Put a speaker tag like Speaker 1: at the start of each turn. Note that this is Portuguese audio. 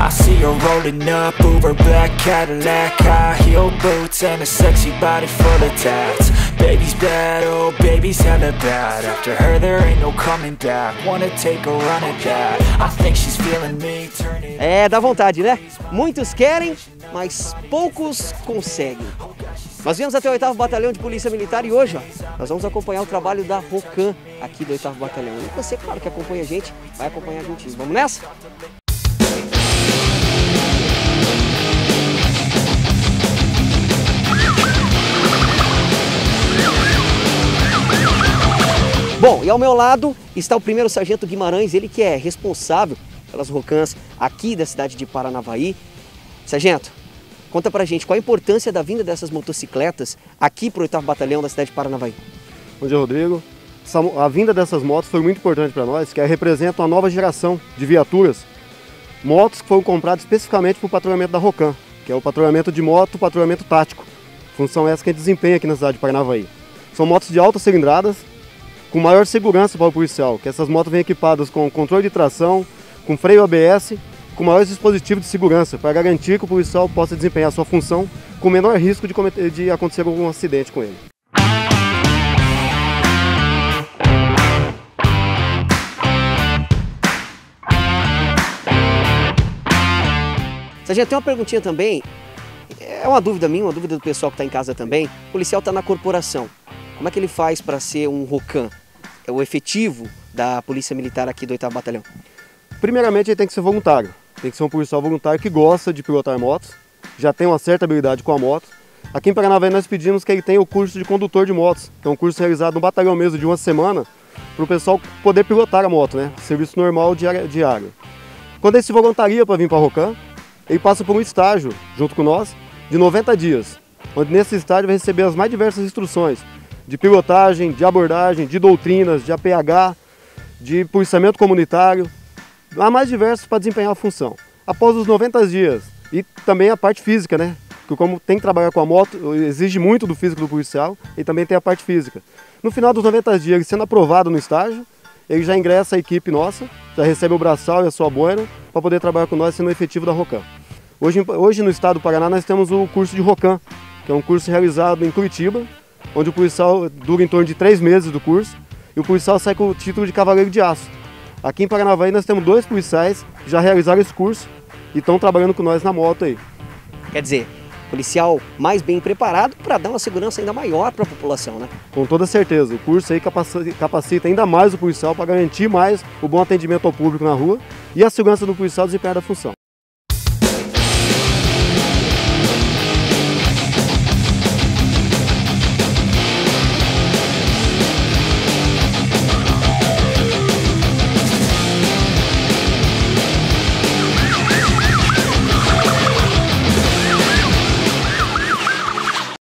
Speaker 1: Rolling up Uber black Cadillac High heel boots and a sexy body full of tats Baby's bad, oh baby's hella bad After her there ain't no coming back Wanna take a run at that I think she's feeling me Turn it
Speaker 2: É, dá vontade, né? Muitos querem, mas poucos conseguem. Nós viemos até o 8 Batalhão de Polícia Militar e hoje, ó, nós vamos acompanhar o trabalho da Rocan aqui do 8 Batalhão. E você, claro, que acompanha a gente, vai acompanhar juntinho. Vamos nessa? Bom, e ao meu lado está o primeiro sargento Guimarães, ele que é responsável pelas Rocans aqui da cidade de Paranavaí. Sargento, conta pra gente qual a importância da vinda dessas motocicletas aqui para o 8 Batalhão da cidade de Paranavaí.
Speaker 3: Bom dia, Rodrigo. A vinda dessas motos foi muito importante para nós, que representa uma nova geração de viaturas. Motos que foram compradas especificamente para o patrulhamento da Rocan, que é o patrulhamento de moto, patrulhamento tático. Função essa que a gente desempenha aqui na cidade de Paranavaí. São motos de altas cilindradas, com maior segurança para o policial, que essas motos vêm equipadas com controle de tração, com freio ABS, com maiores dispositivos de segurança, para garantir que o policial possa desempenhar sua função com menor risco de, cometer- de acontecer algum acidente com ele.
Speaker 2: Sargento, tem uma perguntinha também. É uma dúvida minha, uma dúvida do pessoal que está em casa também. O policial está na corporação. Como é que ele faz para ser um ROCAN? O efetivo da Polícia Militar aqui do 8 Batalhão.
Speaker 3: Primeiramente, ele tem que ser voluntário. Tem que ser um policial voluntário que gosta de pilotar motos, já tem uma certa habilidade com a moto. Aqui em Paranavaí nós pedimos que ele tenha o curso de condutor de motos, que é um curso realizado no batalhão mesmo de uma semana, para o pessoal poder pilotar a moto, né? Serviço normal diário. diário. Quando ele se voluntaria para vir para a Rocan, ele passa por um estágio junto com nós de 90 dias, onde nesse estágio vai receber as mais diversas instruções de pilotagem, de abordagem, de doutrinas, de APH, de policiamento comunitário, há mais diversos para desempenhar a função. Após os 90 dias, e também a parte física, né? Que como tem que trabalhar com a moto, exige muito do físico do policial e também tem a parte física. No final dos 90 dias, sendo aprovado no estágio, ele já ingressa a equipe nossa, já recebe o braçal e a sua boina para poder trabalhar com nós sendo efetivo da Rocan. Hoje, hoje no estado do Paraná nós temos o curso de Rocan, que é um curso realizado em Curitiba, onde o policial dura em torno de três meses do curso e o policial sai com o título de cavaleiro de aço. Aqui em Paranavaí nós temos dois policiais que já realizaram esse curso e estão trabalhando com nós na moto aí.
Speaker 2: Quer dizer, policial mais bem preparado para dar uma segurança ainda maior para a população, né?
Speaker 3: Com toda certeza, o curso aí capaci- capacita ainda mais o policial para garantir mais o bom atendimento ao público na rua e a segurança do policial desempenhar a função.